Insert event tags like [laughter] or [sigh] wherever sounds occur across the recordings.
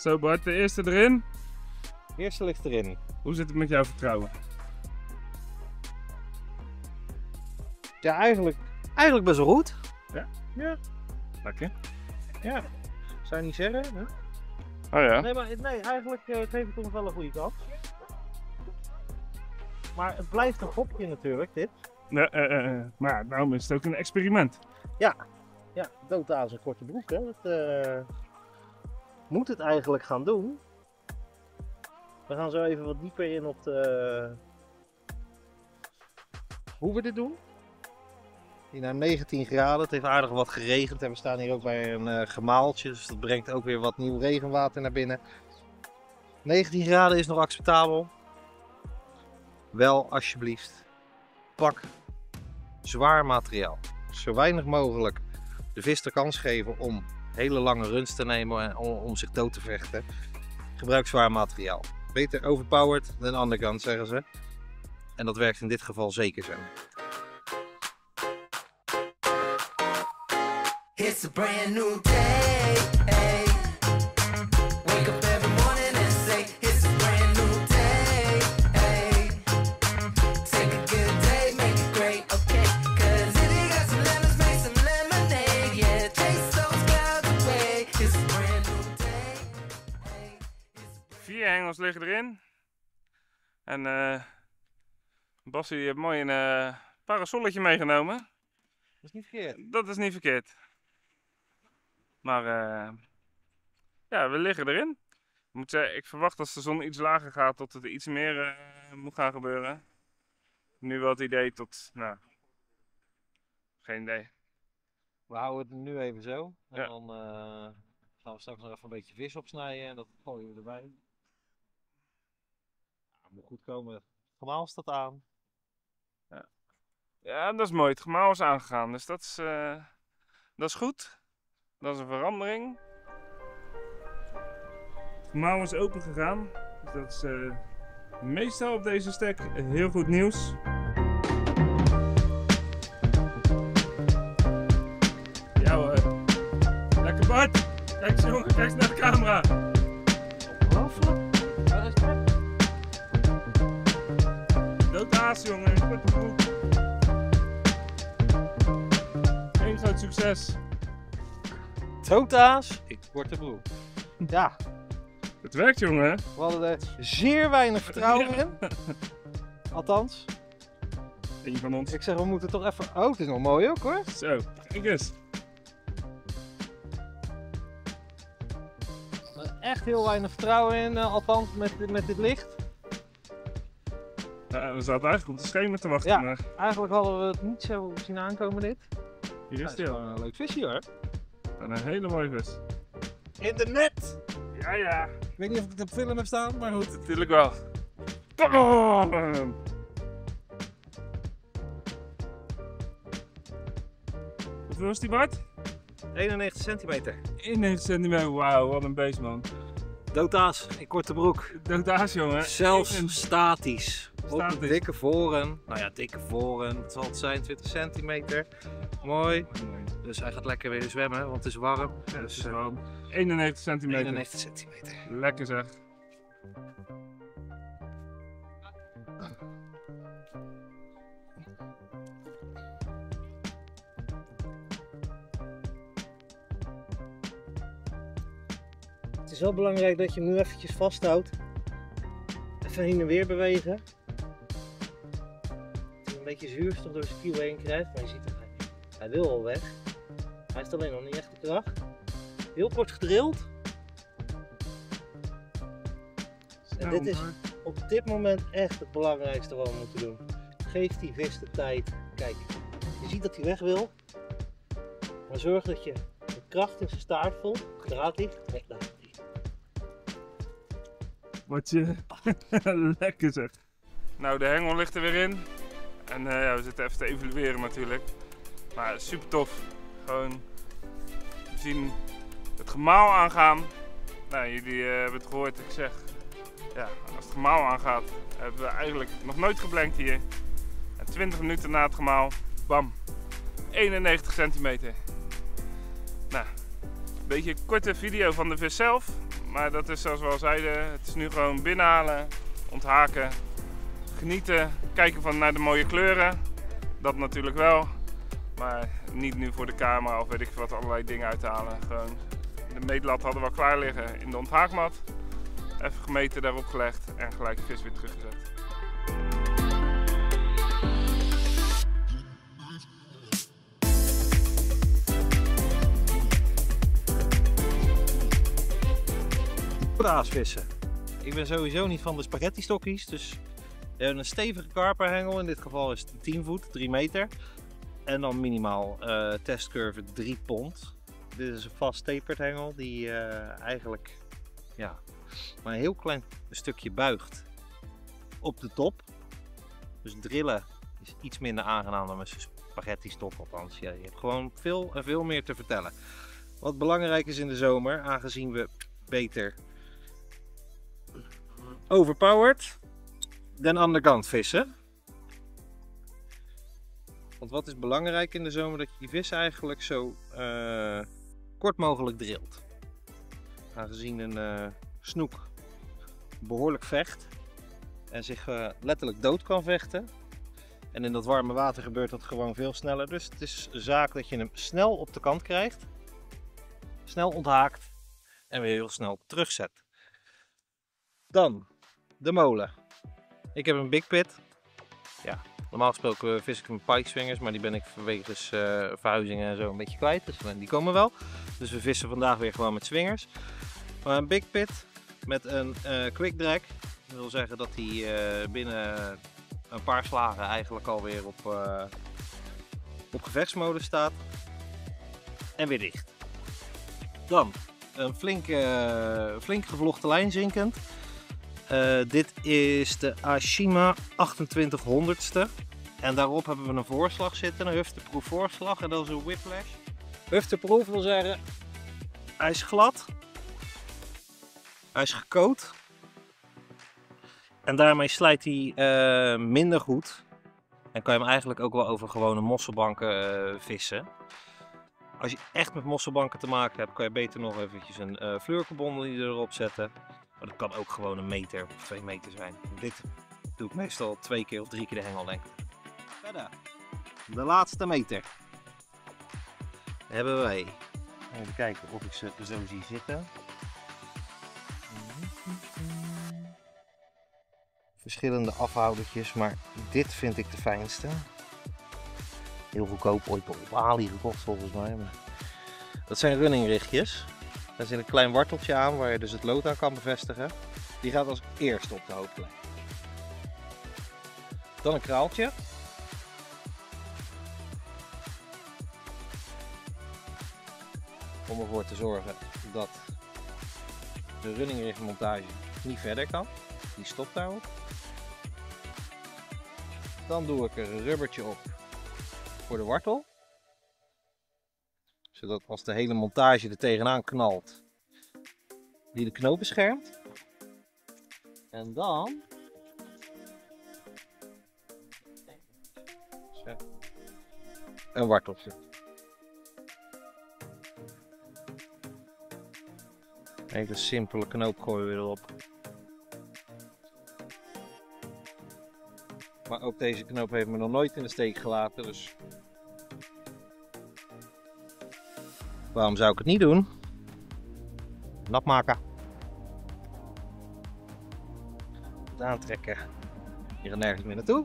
Zo Bart, de eerste erin. Eerste ligt erin. Hoe zit het met jouw vertrouwen? Ja, eigenlijk, eigenlijk best wel goed. Lekker. Ja, zou je niet zeggen? Hè? Oh ja. Nee, maar nee, eigenlijk uh, geef ik toch wel een goede kans. Maar het blijft een gokje natuurlijk, dit. Ja, eh, eh, maar ja, daarom is het ook een experiment. Ja, dood aan zijn korte broek, hè. Dat moet het eigenlijk gaan doen. We gaan zo even wat dieper in op de... hoe we dit doen. Hier naar 19 graden. Het heeft aardig wat geregend en we staan hier ook bij een eh, gemaaltje. Dus dat brengt ook weer wat nieuw regenwater naar binnen. 19 graden is nog acceptabel. Wel alsjeblieft. Pak zwaar materiaal. Zo weinig mogelijk de vis de kans geven om hele lange runs te nemen en om, om zich dood te vechten. Gebruik zwaar materiaal. Beter overpowered dan undergun, zeggen ze. En dat werkt in dit geval zeker zo. It's a brand new day. Liggen erin. En eh Bassie, je hebt mooi een eh, parasolletje meegenomen. Dat is niet verkeerd. Dat is niet verkeerd. Maar eh, ja, we liggen erin. Ik moet zeggen, ik verwacht als de zon iets lager gaat, dat er iets meer moet gaan gebeuren. Nu wel het idee tot, nou, geen idee. We houden het nu even zo. En Ja. dan gaan we straks nog even een beetje vis opsnijden en dat gooien we erbij. Ja, moet goed komen. Gemaal staat aan. Ja, dat is mooi. Het gemaal is aangegaan, dus dat is, eh, dat is goed. Dat is een verandering. Het gemaal is open gegaan, dus dat is eh, meestal op deze stek heel goed nieuws. Ja hoor. Lekker Bart! Kijk eens jongen, kijk eens naar de camera. Jongen, in korte broek. Eén groot succes. Tota's. Ik word de broek. Ja, Het werkt jongen. we hadden er zeer weinig vertrouwen in. [laughs] Althans, Eén van ons. ik zeg we moeten toch even... Oh, het is nog mooi ook hoor. Zo, kijk eens. Echt heel weinig vertrouwen in, eh, althans met, met dit licht. Ja, we zaten eigenlijk op de schemer te wachten, Ja. maar Eigenlijk hadden we het niet zo zien aankomen dit. hier is het hij een leuk visje hoor. En een hele mooie vis. Internet! Ja, ja. Ik weet niet of ik het op film heb staan, maar goed. Natuurlijk wel. Bam! Hoeveel is die Bart? 91 centimeter. 91 centimeter. Wauw, wat een beest man. Dota's in korte broek. Dodaas jongen. Zelfs statisch. Op een dikke voren. Nou ja, dikke voren. Het zal het zijn, 20 centimeter. Mooi. Dus hij gaat lekker weer zwemmen, want het is warm. Ja, Dus dus eh, wel 91 centimeter. 91 centimeter. Lekker zeg. Het is wel belangrijk dat je hem nu eventjes vasthoudt. Even heen en weer bewegen. Dat hij een beetje zuurstof door zijn kiel heen krijgt. Maar je ziet het, hij, hij wil al weg. Hij heeft alleen nog niet echt de kracht. Heel kort gedrild. En dit is op dit moment echt het belangrijkste wat we moeten doen. Geef die vis de tijd. Kijk, je ziet dat hij weg wil. Maar zorg dat je de kracht in zijn staart voelt. Daar gaat hij. Wat je. [laughs] Lekker zeg. Nou, de hengel ligt er weer in. En eh, ja, we zitten even te evalueren natuurlijk. Maar super tof. Gewoon. Zien het gemaal aangaan. Nou, jullie eh, hebben het gehoord. Ik zeg. Ja, als het gemaal aangaat, hebben we eigenlijk nog nooit geblankt hier. En 20 minuten na het gemaal, bam. 91 centimeter. Nou, beetje een korte video van de vis zelf. Maar dat is zoals we al zeiden, het is nu gewoon binnenhalen, onthaken, genieten, kijken van naar de mooie kleuren. Dat natuurlijk wel. Maar niet nu voor de camera of weet ik wat allerlei dingen uithalen. Gewoon de meetlat hadden we al klaar liggen in de onthaakmat. Even gemeten, daarop gelegd en gelijk de vis weer teruggezet. Braasvissen. Ik ben sowieso niet van de spaghetti stokjes, dus we hebben een stevige karperhengel. In dit geval is het 10 voet, 3 meter. En dan minimaal eh, testcurve 3 pond. Dit is een vast tapered hengel die eh, eigenlijk ja, maar een heel klein stukje buigt op de top. Dus drillen is iets minder aangenaam dan met spaghetti stok. Althans, je hebt gewoon veel en veel meer te vertellen. Wat belangrijk is in de zomer, aangezien we beter overpowered dan aan de kant vissen. Want wat is belangrijk in de zomer? Dat je die vis eigenlijk zo eh, kort mogelijk drilt. Aangezien een eh, snoek behoorlijk vecht en zich eh, letterlijk dood kan vechten. En in dat warme water gebeurt dat gewoon veel sneller. Dus het is zaak dat je hem snel op de kant krijgt, snel onthaakt en weer heel snel terugzet. Dan molen. Ik heb een big pit. Ja, normaal gesproken vis ik met pike swingers, maar die ben ik vanwege uh, verhuizingen en zo een beetje kwijt. Dus die komen wel. Dus we vissen vandaag weer gewoon met swingers. Maar een big pit met een uh, quick drag. Dat wil zeggen dat hij uh, binnen een paar slagen eigenlijk alweer op, uh, op gevechtsmodus staat. En weer dicht. Dan een flink, flink gevlochten lijn zinkend. Uh, dit is de Ashima 2800ste. En daarop hebben we een voorslag zitten, een hufteproof voorslag. En dat is een whiplash. Hufteproof wil zeggen, hij is glad. Hij is gecoat. En daarmee slijt hij uh, minder goed. En kan je hem eigenlijk ook wel over gewone mosselbanken uh, vissen. Als je echt met mosselbanken te maken hebt, kan je beter nog eventjes een uh, erop zetten. Maar dat kan ook gewoon een meter of twee meter zijn. Dit doe ik meestal twee keer of drie keer de hengellengte. Verder. De laatste meter. Hebben wij. Even kijken of ik ze zo zie zitten. Verschillende afhoudertjes, maar dit vind ik de fijnste. Heel goedkoop, ooit op Ali gekocht volgens mij. Maar... Dat zijn runningrichtjes. Daar zit een klein worteltje aan waar je dus het lood aan kan bevestigen. Die gaat als eerste op de hoofdlijn. Dan een kraaltje. Om ervoor te zorgen dat de runningrichtmontage niet verder kan. Die stopt daarop. Dan doe ik er een rubbertje op voor de wortel zodat als de hele montage er tegenaan knalt, die de knoop beschermt. En dan een worteltje. Even simpele knoop gooien weer erop. Maar ook deze knoop heeft me nog nooit in de steek gelaten, dus Waarom zou ik het niet doen? Nap maken. Het aantrekken. Hier en nergens meer naartoe.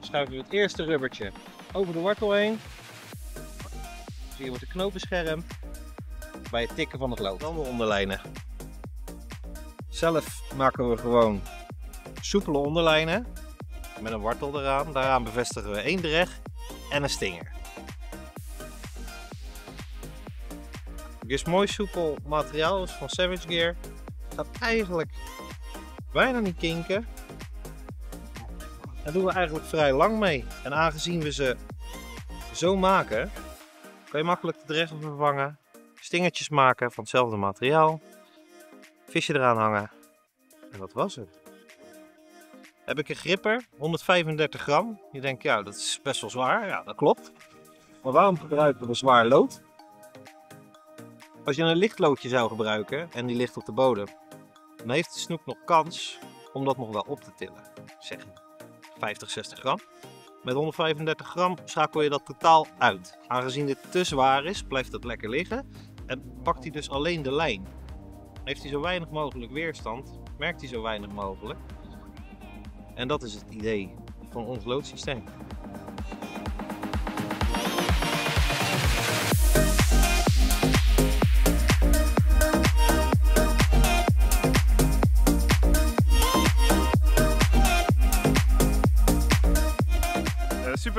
Schuiven we het eerste rubbertje over de wortel heen. Zie je wordt de knoop beschermd bij het tikken van het lood. Dan de onderlijnen. Zelf maken we gewoon soepele onderlijnen met een wortel eraan. Daaraan bevestigen we één dreg en een stinger. Dit is mooi soepel materiaal, is van Savage Gear. Gaat eigenlijk bijna niet kinken. Daar doen we eigenlijk vrij lang mee. En aangezien we ze zo maken, kan je makkelijk de dregel vervangen. Stingertjes maken van hetzelfde materiaal. Visje eraan hangen. En dat was het. Heb ik een gripper, 135 gram. Je denkt, ja, dat is best wel zwaar. Ja, dat klopt. Maar waarom gebruiken we zwaar lood? Als je een lichtloodje zou gebruiken en die ligt op de bodem, dan heeft de snoek nog kans om dat nog wel op te tillen. Zeg 50, 60 gram. Met 135 gram schakel je dat totaal uit. Aangezien dit te zwaar is, blijft het lekker liggen en pakt hij dus alleen de lijn. Heeft hij zo weinig mogelijk weerstand, merkt hij zo weinig mogelijk. En dat is het idee van ons loodsysteem.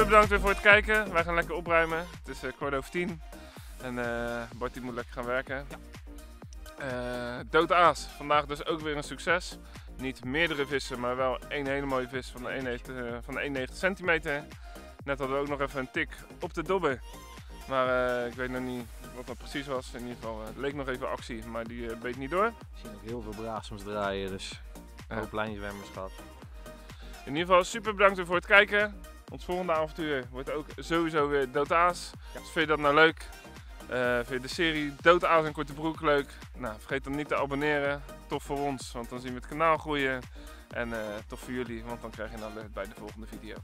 Bedankt weer voor het kijken. Wij gaan lekker opruimen. Het is eh, kwart over tien. En Bart die moet lekker gaan werken. Eh dood aas. Vandaag dus ook weer een succes. Niet meerdere vissen, maar wel één hele mooie vis van de 91, eh, van de 91 centimeter. Net hadden we ook nog even een tik op de dobber. Maar ik weet nog niet wat dat precies was. In ieder geval, het leek nog even actie, maar die beet niet door. Ik zie ook heel veel braasums draaien, dus Ja. hoop lijnzwemmers gehad. In ieder geval super bedankt weer voor het kijken. Ons volgende avontuur wordt ook sowieso weer Doodaas. Dus vind je dat nou leuk? Eh, vind je de serie Doodaas en Korte Broek leuk? Nou, vergeet dan niet te abonneren. Tof voor ons, want dan zien we het kanaal groeien. En tof voor jullie, want dan krijg je een alert bij de volgende video.